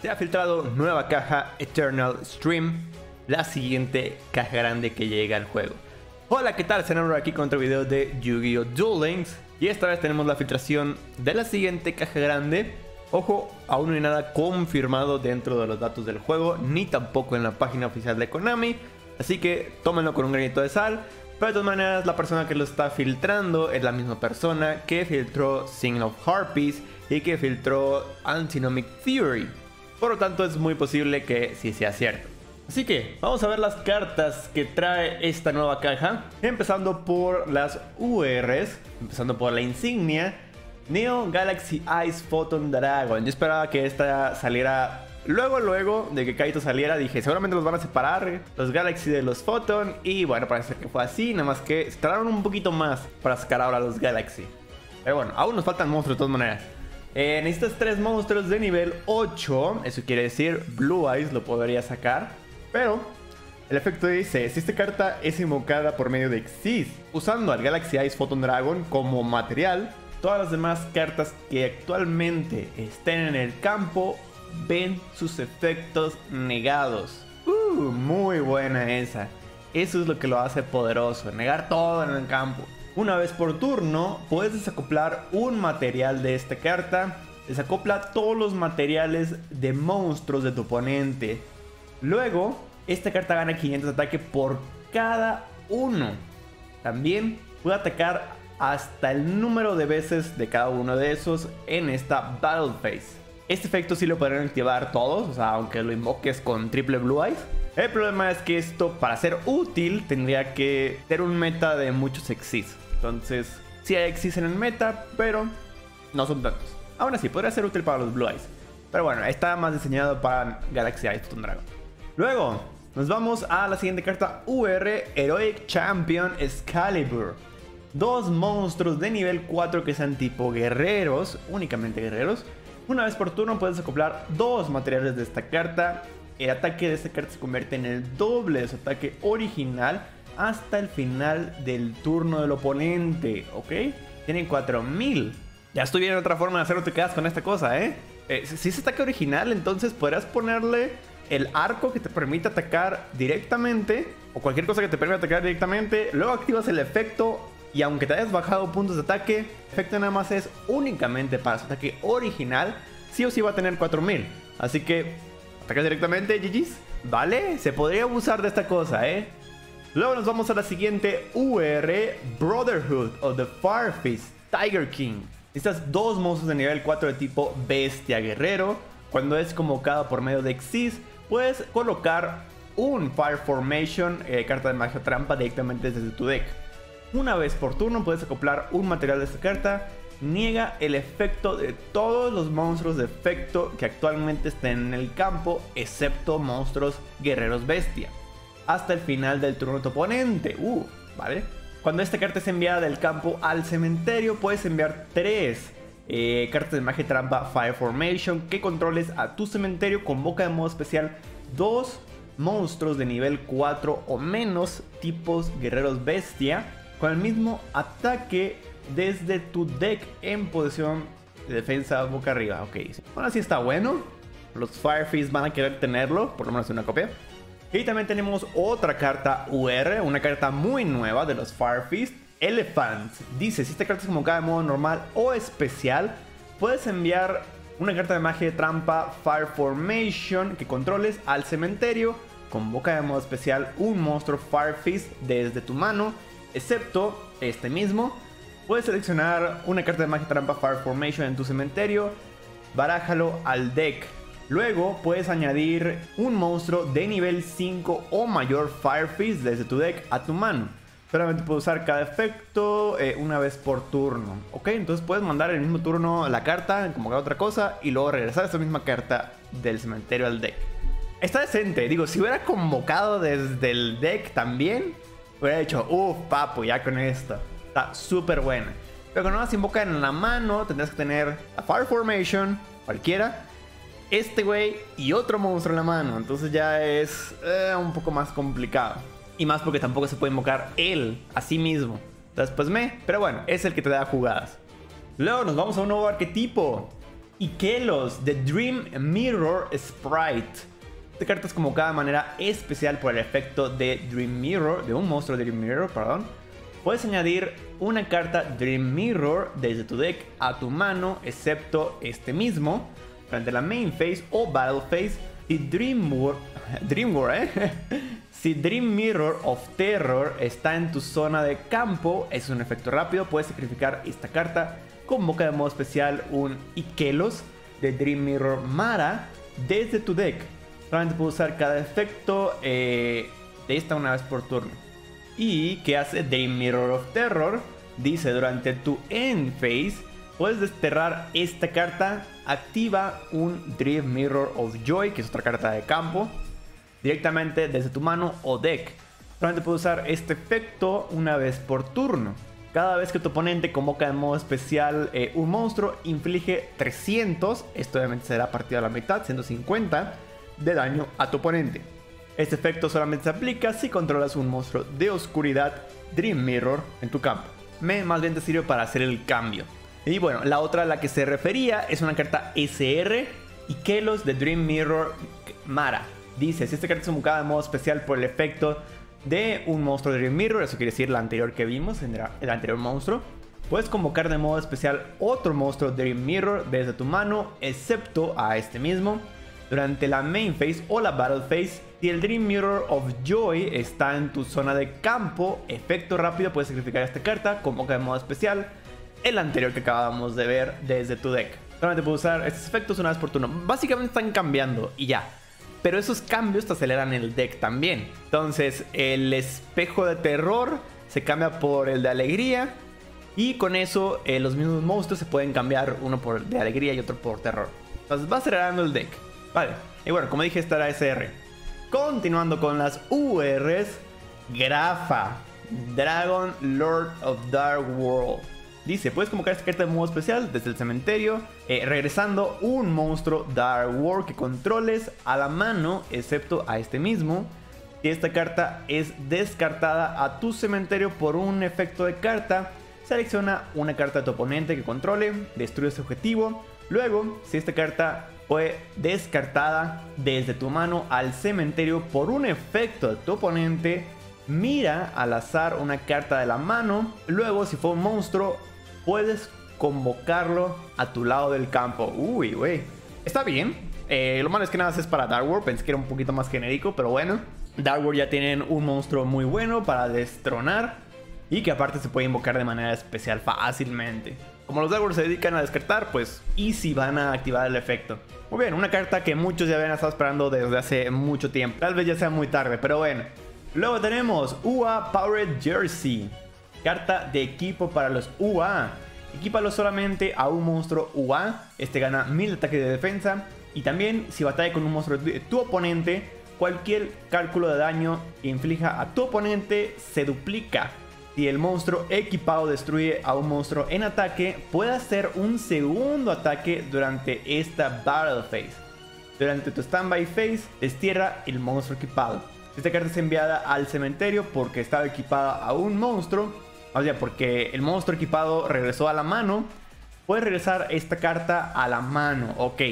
Se ha filtrado nueva caja Eternal Stream, la siguiente caja grande que llega al juego. Hola, ¿qué tal? Serán aquí con otro video de Yu-Gi-Oh! Duel Links. Y esta vez tenemos la filtración de la siguiente caja grande. Ojo, aún no hay nada confirmado dentro de los datos del juego, ni tampoco en la página oficial de Konami. Así que tómenlo con un granito de sal. Pero de todas maneras, la persona que lo está filtrando es la misma persona que filtró Signal of Harpies y que filtró Antinomic Theory. Por lo tanto, es muy posible que sí sea cierto. Así que vamos a ver las cartas que trae esta nueva caja. Empezando por las URs, empezando por la insignia. Neo Galaxy Ice Photon Dragon. Yo esperaba que esta saliera Luego, luego de que Kaito saliera, dije, seguramente los van a separar los Galaxy de los Photon. Y bueno, parece que fue así, nada más que se tardaron un poquito más para sacar ahora los Galaxy. Pero bueno, aún nos faltan monstruos de todas maneras. Eh, necesitas tres monstruos de nivel 8. Eso quiere decir Blue Eyes lo podría sacar. Pero el efecto dice, si esta carta es invocada por medio de Xyz, usando al Galaxy Ice Photon Dragon como material, todas las demás cartas que actualmente estén en el campo ven sus efectos negados. Uh, muy buena esa. Eso es lo que lo hace poderoso, negar todo en el campo. Una vez por turno, puedes desacoplar un material de esta carta. Desacopla todos los materiales de monstruos de tu oponente. Luego, esta carta gana 500 de ataque por cada uno. También puede atacar hasta el número de veces de cada uno de esos en esta Battle Phase. Este efecto sí lo podrán activar todos, o sea, aunque lo invoques con triple Blue Eyes. El problema es que esto, para ser útil, tendría que ser un meta de muchos Exis. Entonces, sí hay Exis en meta, pero no son tantos. Aún así, podría ser útil para los Blue Eyes. Pero bueno, está más diseñado para Galaxy Ice Dragon. Luego, nos vamos a la siguiente carta UR, Heroic Champion Excalibur. Dos monstruos de nivel 4 que sean tipo guerreros, únicamente guerreros. Una vez por turno puedes acoplar dos materiales de esta carta. El ataque de esta carta se convierte en el doble de su ataque original hasta el final del turno del oponente, ¿ok? Tienen 4000. Ya estoy viendo otra forma de hacerlo, te quedas con esta cosa, ¿eh? eh si es ataque original, entonces podrás ponerle el arco que te permite atacar directamente o cualquier cosa que te permita atacar directamente. Luego activas el efecto y aunque te hayas bajado puntos de ataque, efecto nada más es únicamente para su ataque original. Sí o sí va a tener 4000. Así que ataca directamente, GG's. Vale, se podría abusar de esta cosa, ¿eh? Luego nos vamos a la siguiente UR Brotherhood of the Firefist Tiger King. Estas dos monstruos de nivel 4 de tipo Bestia Guerrero. Cuando es convocado por medio de Xyz, puedes colocar un Fire Formation, eh, carta de magia trampa, directamente desde tu deck. Una vez por turno puedes acoplar un material de esta carta. Niega el efecto de todos los monstruos de efecto que actualmente estén en el campo, excepto monstruos guerreros bestia. Hasta el final del turno de tu oponente. Uh, ¿vale? Cuando esta carta es enviada del campo al cementerio, puedes enviar tres eh, cartas de magia trampa Fire Formation que controles a tu cementerio. Convoca de modo especial dos monstruos de nivel 4 o menos, tipos guerreros bestia con el mismo ataque desde tu deck en posición de defensa boca arriba. Ok, bueno, así está bueno. Los Firefist van a querer tenerlo, por lo menos una copia. Y también tenemos otra carta UR, una carta muy nueva de los Firefist. Elephant. Dice, si esta carta es convocada de modo normal o especial, puedes enviar una carta de magia de trampa Fire Formation que controles al cementerio. Convoca de modo especial un monstruo Firefist desde tu mano excepto este mismo. Puedes seleccionar una carta de magia trampa Fire Formation en tu cementerio, barájalo al deck. Luego puedes añadir un monstruo de nivel 5 o mayor Fire Fist desde tu deck a tu mano. Solamente puedes usar cada efecto eh, una vez por turno. Ok, entonces puedes mandar el mismo turno la carta, como otra cosa, y luego regresar esa misma carta del cementerio al deck. Está decente, digo, si hubiera convocado desde el deck también, Hubiera dicho, uff, papu, ya con esto. Está súper buena. Pero cuando más invoca en la mano, tendrás que tener la Fire Formation, cualquiera, este güey y otro monstruo en la mano. Entonces ya es eh, un poco más complicado. Y más porque tampoco se puede invocar él a sí mismo. Entonces, pues me. Pero bueno, es el que te da jugadas. Luego nos vamos a un nuevo arquetipo. Ikelos de Dream Mirror Sprite. Esta carta es convocada de manera especial por el efecto de Dream Mirror, de un monstruo de Dream Mirror, perdón. Puedes añadir una carta Dream Mirror desde tu deck a tu mano, excepto este mismo, durante la main phase o battle phase. Y Dream Dream ¿eh? Si Dream Mirror of Terror está en tu zona de campo, es un efecto rápido, puedes sacrificar esta carta. Convoca de modo especial un Ikelos de Dream Mirror Mara desde tu deck. Solamente puedes usar cada efecto eh, de esta una vez por turno. ¿Y qué hace Dream Mirror of Terror? Dice durante tu end phase puedes desterrar esta carta, activa un Dream Mirror of Joy, que es otra carta de campo, directamente desde tu mano o deck. Solamente puedes usar este efecto una vez por turno. Cada vez que tu oponente convoca en modo especial eh, un monstruo, inflige 300, esto obviamente será partido a la mitad, 150 de daño a tu oponente. Este efecto solamente se aplica si controlas un monstruo de oscuridad Dream Mirror en tu campo. Me más bien te sirve para hacer el cambio. Y bueno, la otra a la que se refería es una carta SR y Kelos de Dream Mirror Mara. Dice, si esta carta es invocada de modo especial por el efecto de un monstruo de Dream Mirror, eso quiere decir la anterior que vimos, el anterior monstruo, puedes convocar de modo especial otro monstruo de Dream Mirror desde tu mano, excepto a este mismo, durante la main phase o la battle phase si el Dream Mirror of Joy está en tu zona de campo, efecto rápido, puedes sacrificar esta carta, convoca de modo especial, el anterior que acabamos de ver desde tu deck. Solamente puedes usar estos efectos una vez por turno. Básicamente están cambiando y ya. Pero esos cambios te aceleran el deck también. Entonces, el espejo de terror se cambia por el de alegría. Y con eso, eh, los mismos monstruos se pueden cambiar uno por de alegría y otro por terror. Entonces, va acelerando el deck. Vale. Y bueno, como dije, estará SR. Continuando con las URs, Grafa, Dragon Lord of Dark World. Dice, puedes convocar esta carta de modo especial desde el cementerio, eh, regresando un monstruo Dark World que controles a la mano, excepto a este mismo. Si esta carta es descartada a tu cementerio por un efecto de carta, selecciona una carta de tu oponente que controle, destruye ese objetivo. Luego, si esta carta fue descartada desde tu mano al cementerio por un efecto de tu oponente. Mira al azar una carta de la mano. Luego, si fue un monstruo, puedes convocarlo a tu lado del campo. Uy, güey. Está bien. Eh, lo malo es que nada es para Dark World. Pensé que era un poquito más genérico, pero bueno. Dark World ya tienen un monstruo muy bueno para destronar. Y que aparte se puede invocar de manera especial fácilmente. Como los Dark se dedican a descartar, pues easy van a activar el efecto. Muy bien, una carta que muchos ya habían estado esperando desde hace mucho tiempo. Tal vez ya sea muy tarde, pero bueno. Luego tenemos UA Powered Jersey. Carta de equipo para los UA. Equípalo solamente a un monstruo UA. Este gana 1000 ataque de defensa. Y también si batalla con un monstruo de tu oponente, cualquier cálculo de daño que inflija a tu oponente se duplica. Si el monstruo equipado destruye a un monstruo en ataque, puede hacer un segundo ataque durante esta Battle Phase. Durante tu Standby Phase, destierra el monstruo equipado. Esta carta es enviada al cementerio porque estaba equipada a un monstruo. O sea, porque el monstruo equipado regresó a la mano. Puedes regresar esta carta a la mano. Ok.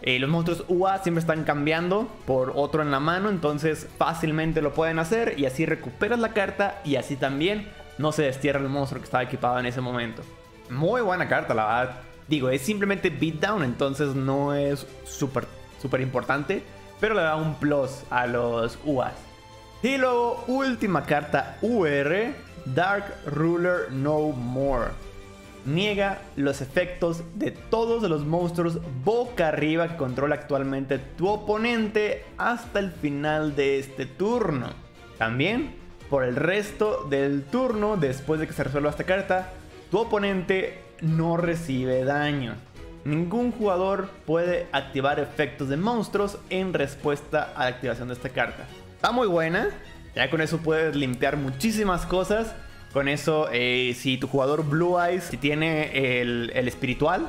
Eh, los monstruos UA siempre están cambiando por otro en la mano, entonces fácilmente lo pueden hacer y así recuperas la carta y así también no se destierra el monstruo que estaba equipado en ese momento. Muy buena carta, la verdad. Digo, es simplemente beatdown, entonces no es súper súper importante, pero le da un plus a los UAs. Y luego, última carta UR, Dark Ruler No More. Niega los efectos de todos los monstruos boca arriba que controla actualmente tu oponente hasta el final de este turno. También por el resto del turno, después de que se resuelva esta carta, tu oponente no recibe daño. Ningún jugador puede activar efectos de monstruos en respuesta a la activación de esta carta. Está muy buena, ya con eso puedes limpiar muchísimas cosas. Con eso, eh, si tu jugador Blue Eyes si tiene el, el espiritual,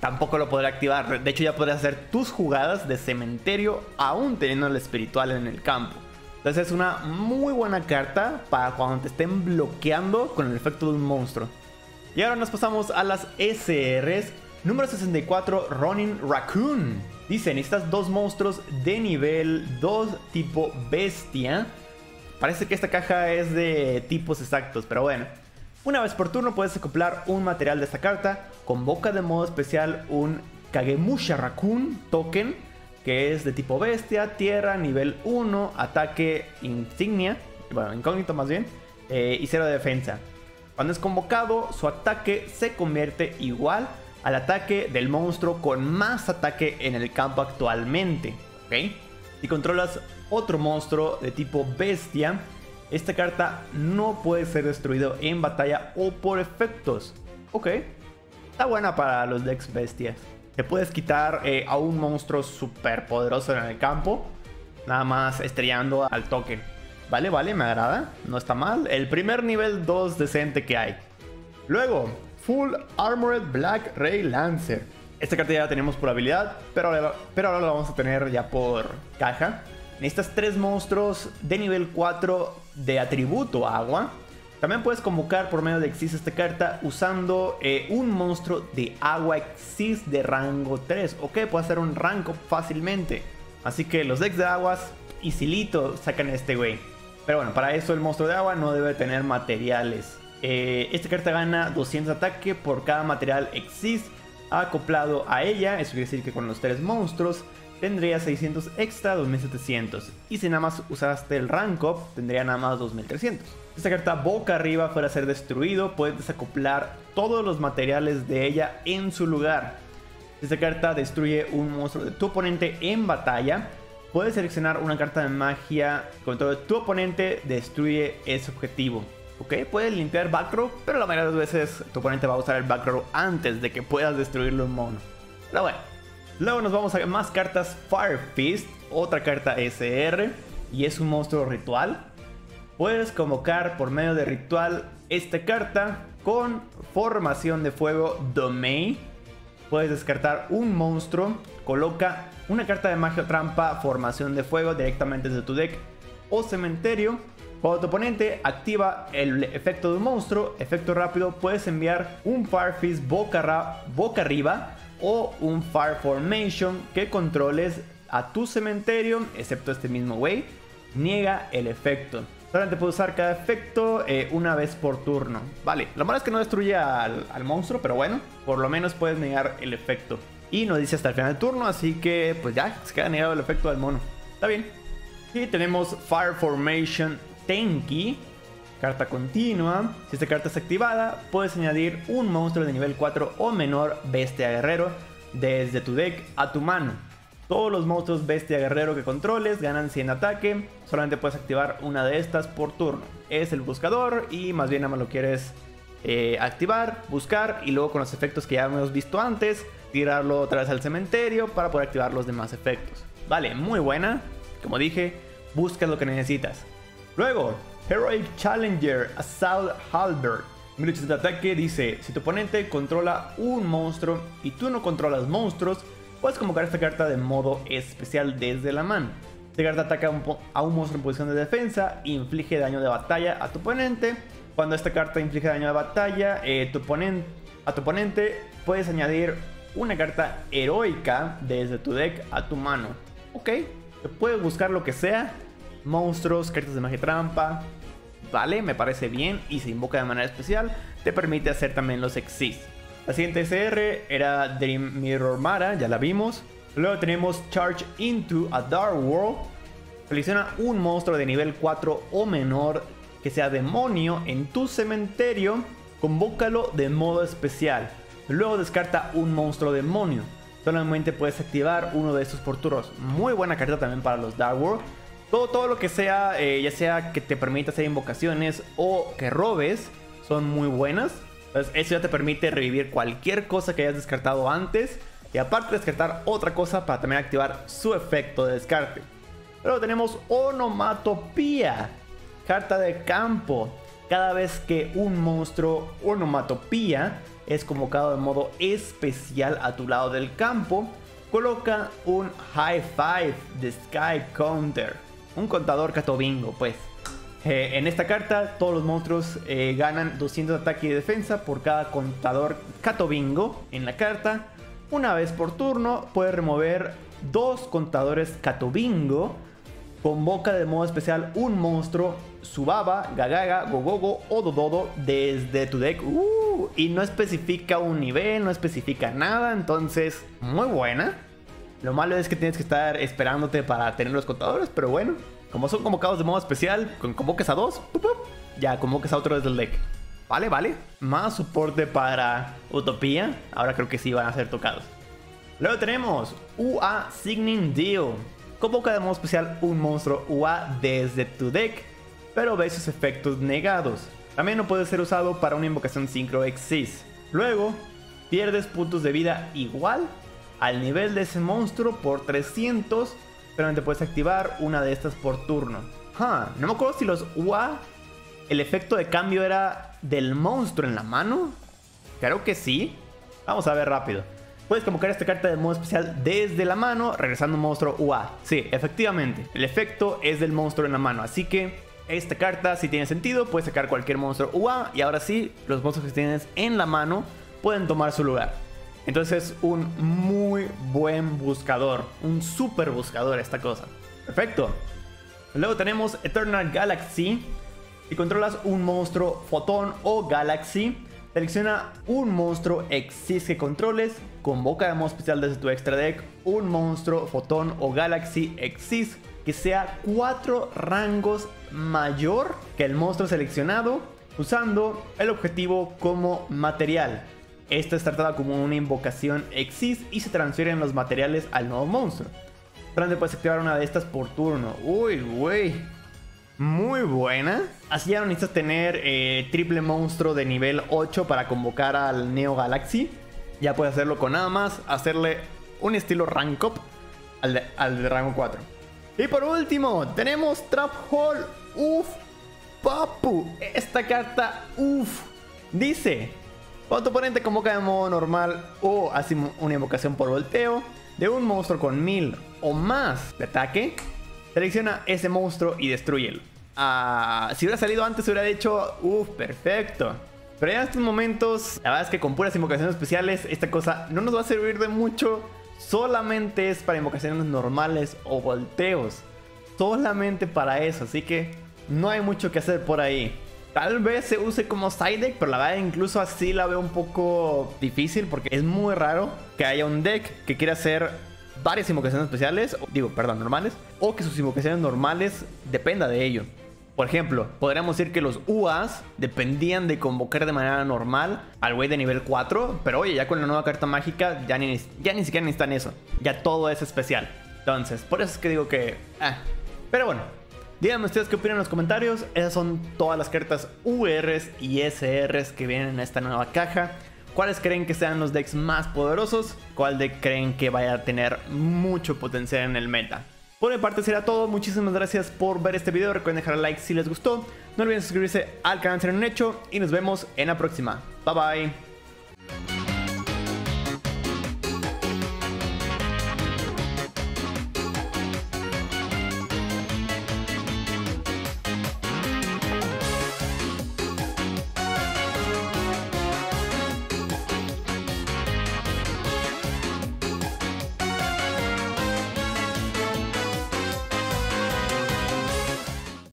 tampoco lo podrá activar. De hecho, ya podrás hacer tus jugadas de cementerio aún teniendo el espiritual en el campo. Entonces es una muy buena carta para cuando te estén bloqueando con el efecto de un monstruo. Y ahora nos pasamos a las SRs. Número 64, Ronin Raccoon. Dicen, estas dos monstruos de nivel 2 tipo bestia. Parece que esta caja es de tipos exactos, pero bueno. Una vez por turno puedes acoplar un material de esta carta. Convoca de modo especial un Kagemusha Raccoon token, que es de tipo bestia, tierra, nivel 1, ataque insignia, bueno, incógnito más bien, eh, y cero de defensa. Cuando es convocado, su ataque se convierte igual al ataque del monstruo con más ataque en el campo actualmente. ¿ok? Si controlas otro monstruo de tipo bestia, esta carta no puede ser destruido en batalla o por efectos. Ok, está buena para los decks bestias. Te puedes quitar eh, a un monstruo super poderoso en el campo, nada más estrellando al token. Vale, vale, me agrada, no está mal. El primer nivel 2 decente que hay. Luego, Full Armored Black Ray Lancer. Esta carta ya la tenemos por habilidad, pero ahora, pero ahora la vamos a tener ya por caja. Necesitas tres monstruos de nivel 4 de atributo agua. También puedes convocar por medio de Exis esta carta usando eh, un monstruo de agua Exis de rango 3. Ok, puede hacer un rango fácilmente. Así que los decks de aguas, y silito sacan este güey. Pero bueno, para eso el monstruo de agua no debe tener materiales. Eh, esta carta gana 200 ataque por cada material Exist acoplado a ella. Eso quiere decir que con los tres monstruos tendría 600 extra, 2700. Y si nada más usaste el rank up, tendría nada más 2300. Esta carta boca arriba fuera a ser destruido, puedes desacoplar todos los materiales de ella en su lugar. Esta carta destruye un monstruo de tu oponente en batalla. Puedes seleccionar una carta de magia con todo tu oponente destruye ese objetivo. Ok, puedes limpiar backrow, pero la mayoría de las veces tu oponente va a usar el backrow antes de que puedas destruirlo un mono. Pero bueno, luego nos vamos a más cartas Fire Fist, otra carta SR, y es un monstruo ritual. Puedes convocar por medio de ritual esta carta con formación de fuego Domain. Puedes descartar un monstruo, coloca una carta de magia trampa formación de fuego directamente desde tu deck o cementerio cuando tu oponente activa el efecto de un monstruo, efecto rápido, puedes enviar un Fire Fist boca, boca arriba o un Fire Formation que controles a tu cementerio, excepto este mismo way, niega el efecto. Solamente puedes usar cada efecto eh, una vez por turno. Vale, lo malo es que no destruye al, al, monstruo, pero bueno, por lo menos puedes negar el efecto. Y nos dice hasta el final del turno, así que pues ya, se queda negado el efecto del mono. Está bien. Y tenemos Fire Formation Tenki, carta continua. Si esta carta es activada, puedes añadir un monstruo de nivel 4 o menor bestia guerrero desde tu deck a tu mano. Todos los monstruos bestia guerrero que controles ganan 100 ataque. Solamente puedes activar una de estas por turno. Es el buscador y más bien nada más lo quieres eh, activar, buscar y luego con los efectos que ya hemos visto antes, tirarlo otra vez al cementerio para poder activar los demás efectos. Vale, muy buena. Como dije, busca lo que necesitas. Luego, Heroic Challenger Assault Halberd. 1800 de ataque dice, si tu oponente controla un monstruo y tú no controlas monstruos, puedes convocar esta carta de modo especial desde la mano. Esta carta ataca a un monstruo en posición de defensa, inflige daño de batalla a tu oponente. Cuando esta carta inflige daño de batalla eh, tu oponente, a tu oponente, puedes añadir una carta heroica desde tu deck a tu mano. Ok, puedes buscar lo que sea monstruos, cartas de magia trampa. Vale, me parece bien y se invoca de manera especial. Te permite hacer también los exis. La siguiente SR era Dream Mirror Mara, ya la vimos. Luego tenemos Charge into a Dark World. Selecciona un monstruo de nivel 4 o menor que sea demonio en tu cementerio. Convócalo de modo especial. Luego descarta un monstruo demonio. Solamente puedes activar uno de estos por turnos. Muy buena carta también para los Dark World. Todo, todo lo que sea, eh, ya sea que te permita hacer invocaciones o que robes, son muy buenas. Entonces, eso ya te permite revivir cualquier cosa que hayas descartado antes. Y aparte descartar otra cosa para también activar su efecto de descarte. Luego tenemos Onomatopía. Carta de campo. Cada vez que un monstruo Onomatopía es convocado de modo especial a tu lado del campo, coloca un High Five de Sky Counter un contador catobingo, pues. Eh, en esta carta, todos los monstruos eh, ganan 200 de ataque y defensa por cada contador Catobingo en la carta. Una vez por turno, puede remover dos contadores Catobingo. Convoca de modo especial un monstruo, Subaba, Gagaga, Gogogo o Dododo desde tu deck. Uh, y no especifica un nivel, no especifica nada, entonces muy buena. Lo malo es que tienes que estar esperándote para tener los contadores, pero bueno, como son convocados de modo especial, con convoques a dos, ya convoques a otro desde el deck. Vale, vale. Más soporte para Utopía. Ahora creo que sí van a ser tocados. Luego tenemos UA Signing Deal. Convoca de modo especial un monstruo UA desde tu deck, pero ve sus efectos negados. También no puede ser usado para una invocación Synchro Exist. Luego, pierdes puntos de vida igual al nivel de ese monstruo por 300, pero te puedes activar una de estas por turno. no me acuerdo si los UA, el efecto de cambio era del monstruo en la mano. Creo que sí. Vamos a ver rápido. Puedes convocar esta carta de modo especial desde la mano, regresando un monstruo UA. Sí, efectivamente, el efecto es del monstruo en la mano, así que esta carta si tiene sentido, puedes sacar cualquier monstruo UA y ahora sí, los monstruos que tienes en la mano pueden tomar su lugar. Entonces es un muy buen buscador, un super buscador esta cosa. Perfecto. Luego tenemos Eternal Galaxy. Si controlas un monstruo Fotón o Galaxy, selecciona un monstruo Exis que controles, convoca de modo especial desde tu extra deck un monstruo Fotón o Galaxy Exis que sea cuatro rangos mayor que el monstruo seleccionado usando el objetivo como material. Esta es tratada como una invocación Exist y se transfieren los materiales al nuevo monstruo. Solamente puedes activar una de estas por turno. Uy, güey. Muy buena. Así ya no necesitas tener eh, triple monstruo de nivel 8 para convocar al Neo Galaxy. Ya puedes hacerlo con nada más, hacerle un estilo rank up al de, al de rango 4. Y por último, tenemos Trap Hole. Uf, papu. Esta carta, uf. Dice, cuando tu oponente convoca de modo normal o hace una invocación por volteo de un monstruo con 1000 o más de ataque, selecciona ese monstruo y destruyelo. Ah, si hubiera salido antes, hubiera dicho, uff, perfecto. Pero ya en estos momentos, la verdad es que con puras invocaciones especiales, esta cosa no nos va a servir de mucho. Solamente es para invocaciones normales o volteos. Solamente para eso, así que no hay mucho que hacer por ahí. Tal vez se use como side deck, pero la verdad incluso así la veo un poco difícil porque es muy raro que haya un deck que quiera hacer varias invocaciones especiales, digo, perdón, normales, o que sus invocaciones normales dependa de ello. Por ejemplo, podríamos decir que los UAs dependían de convocar de manera normal al güey de nivel 4, pero oye, ya con la nueva carta mágica ya ni, ya ni siquiera necesitan eso, ya todo es especial. Entonces, por eso es que digo que... Ah. Pero bueno, Díganme ustedes qué opinan en los comentarios. Esas son todas las cartas URs y SRs que vienen en esta nueva caja. ¿Cuáles creen que sean los decks más poderosos? ¿Cuál deck creen que vaya a tener mucho potencial en el meta? Por mi parte será todo, muchísimas gracias por ver este video, recuerden dejar like si les gustó, no olviden suscribirse al canal si no han hecho y nos vemos en la próxima, bye bye.